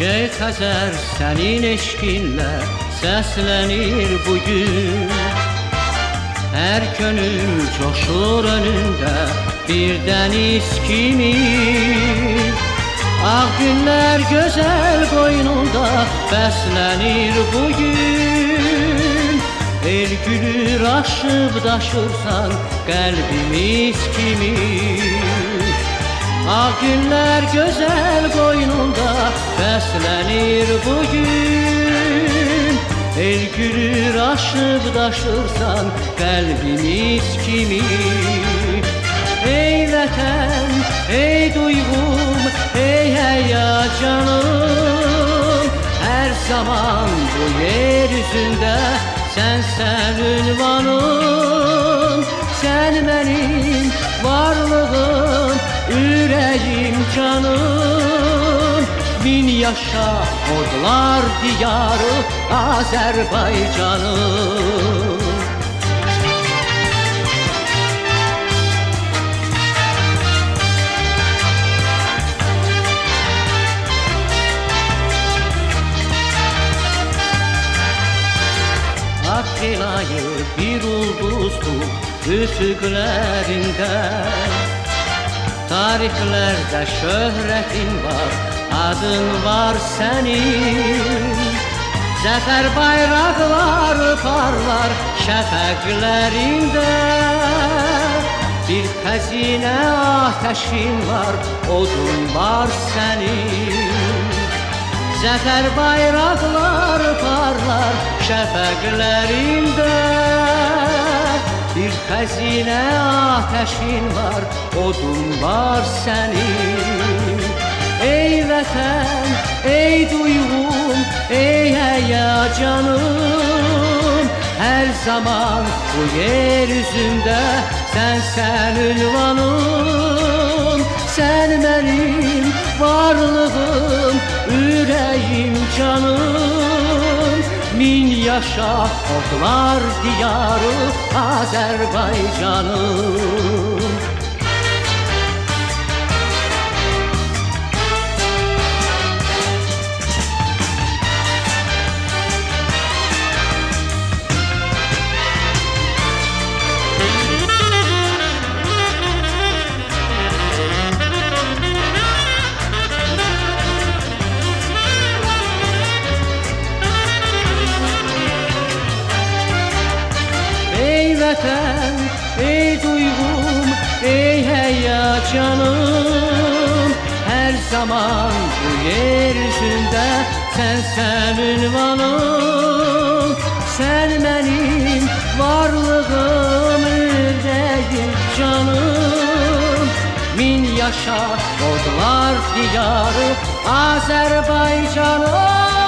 Ey Xəzər, sənin eşqinlə səslənir bugün Hər könül coşur önündə bir dəniz kimi Ağ günlər gözəl qoynunda bəslənir bugün El gülür aşıb daşırsan qəlbimiz kimi Ağ günlər gözəl qoynunda bəslənir bugün El gülür aşıb daşırsan qəlbimiz kimi? Ey vətən, ey duyğum, ey həyacanım Hər zaman bu yer üzündə sənsən ünvanım. Sən mənim canım. Min yaşa odlar diyarı Azərbaycanım Akılayı bir ulduzdu üfüqlərində Tarixlərdə şöhrətin var, adın var sənin Zəfər bayraqları parlar şəfəqlərində Bir xəzinə ateşin var, odun var sənin Zəfər bayraqlar parlar şəfəqlərində Bir xəzinə ateşin var, odun var sənin Ey vətən, ey duyğum, ey həyacanım Hər zaman bu yer üzündə sənsən ünvanım Sən mənim varlığım, ürəyim, canım Min yaşa odlar diyarı Azərbaycanım vətən, ey duyğum, ey həyacanım Hər zaman bu yer üzündə sənsən ünvanım. Sən mənim varlığım, ürəyim, canım. Min yaşa odlar diyarı Azərbaycan